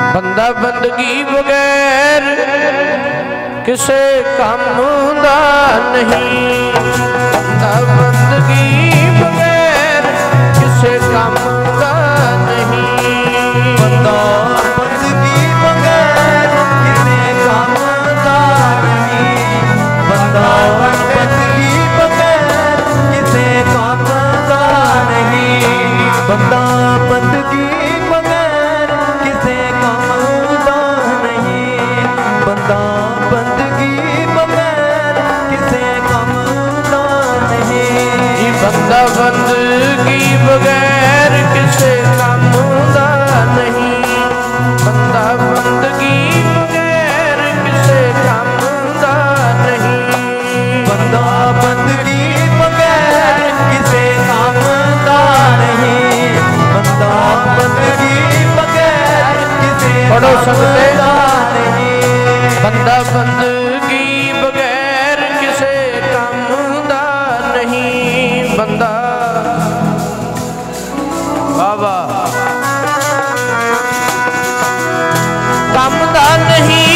बंदा बंदगी बगैर किसे काम का नहीं ਬੰਦਾ ਬੰਦਗੀ ਬਗੈਰ ਕਿਸੇ ਕੰਮ ਦਾ ਨਹੀਂ ਬੰਦਾ। ਬਾਬਾ ਕੰਮ ਦਾ ਨਹੀਂ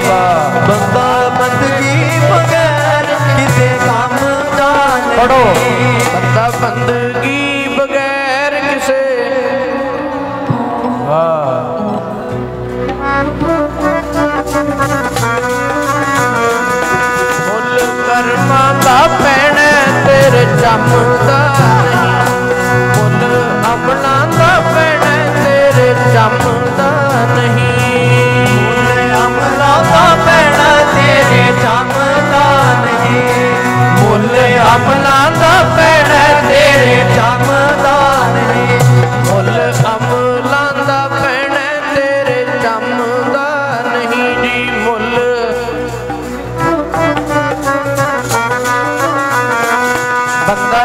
ਵਾ ਬੰਦਾ ਬੰਦਗੀ ਬਗੈਰ ਕਿਸੇ ਕੰਮ ਦਾ ਨਹੀਂ। ਬੰਦਾ ਬੰਦਗੀ ਬਗੈਰ ਕਿਸੇ ਮੁੱਲ ਕਰਮਾਂ ਦਾ ਪੈਣਾ ਤੇਰੇ ਚੰਮ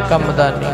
कम नहीं